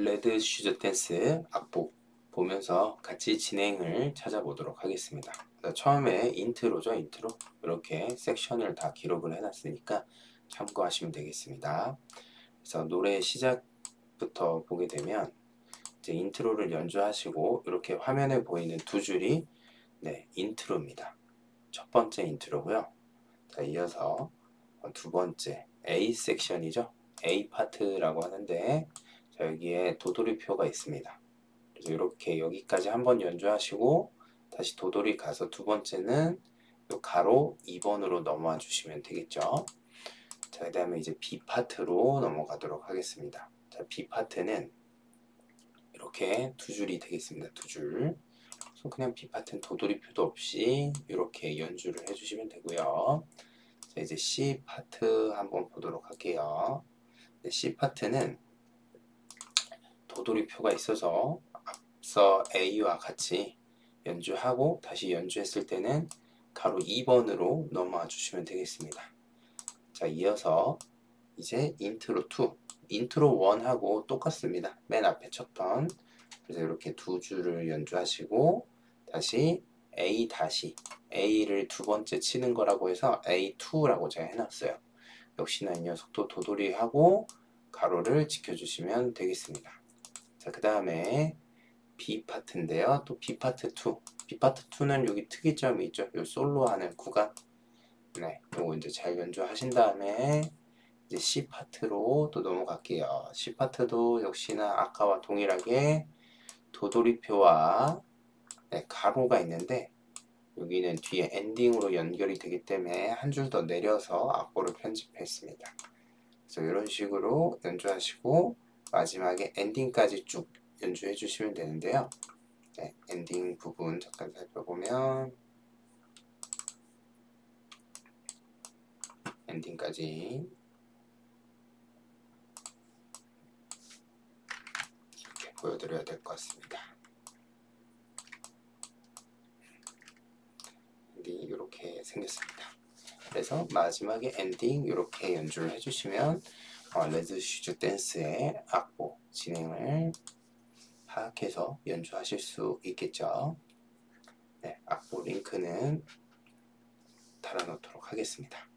Red Shoes Dance 악보 보면서 같이 진행을 찾아보도록 하겠습니다. 처음에 intro죠, intro. 이렇게 section을 다 기록을 해놨으니까 참고하시면 되겠습니다. 그래서 노래 시작부터 보게 되면 이제 intro를 연주하시고 이렇게 화면에 보이는 두 줄이 네, intro입니다. 첫 번째 intro고요. 자, 이어서 두 번째 A 섹션이죠. A 파트라고 하는데 자, 여기에 도돌이표가 있습니다. 그래서 이렇게 여기까지 한번 연주하시고 다시 도돌이 가서 두 번째는 요 괄호 2번으로 넘어와 주시면 되겠죠. 자, 그 다음에 이제 B 파트로 넘어가도록 하겠습니다. 자, B 파트는 이렇게 두 줄이 되겠습니다. 두 줄. 그래서 그냥 B 파트는 도돌이표도 없이 이렇게 연주를 해주시면 되고요. 자, 이제 C 파트 한번 보도록 할게요. C 파트는 도돌이표가 있어서 앞서 A와 같이 연주하고 다시 연주했을 때는 괄호 2번으로 넘어와 주시면 되겠습니다. 자, 이어서 이제 인트로 2, 인트로 1하고 똑같습니다. 맨 앞에 쳤던 그래서 이렇게 두 줄을 연주하시고 다시 A 다시 A를 두 번째 치는 거라고 해서 A2라고 제가 해놨어요. 역시나 이 녀석도 도돌이하고 가로를 지켜주시면 되겠습니다. 자, 그 다음에 B 파트인데요. 또 B 파트 2. B 파트 2는 여기 특이점이 있죠. 요 솔로 하는 구간. 네, 요거 이제 잘 연주하신 다음에 이제 C 파트로 또 넘어갈게요. C 파트도 역시나 아까와 동일하게 도돌이표와 네, 가로가 있는데 여기는 뒤에 엔딩으로 연결이 되기 때문에 한 줄 더 내려서 악보를 편집했습니다. 그래서 이런 식으로 연주하시고 마지막에 엔딩까지 쭉 연주해 주시면 되는데요. 네, 엔딩 부분 잠깐 살펴보면 엔딩까지 이렇게 보여드려야 될 것 같습니다. 엔딩 이렇게 생겼습니다. 그래서 마지막에 엔딩 이렇게 연주를 해주시면 어, 레드 슈즈 댄스의 악보 진행을 파악해서 연주하실 수 있겠죠. 네, 악보 링크는 달아놓도록 하겠습니다.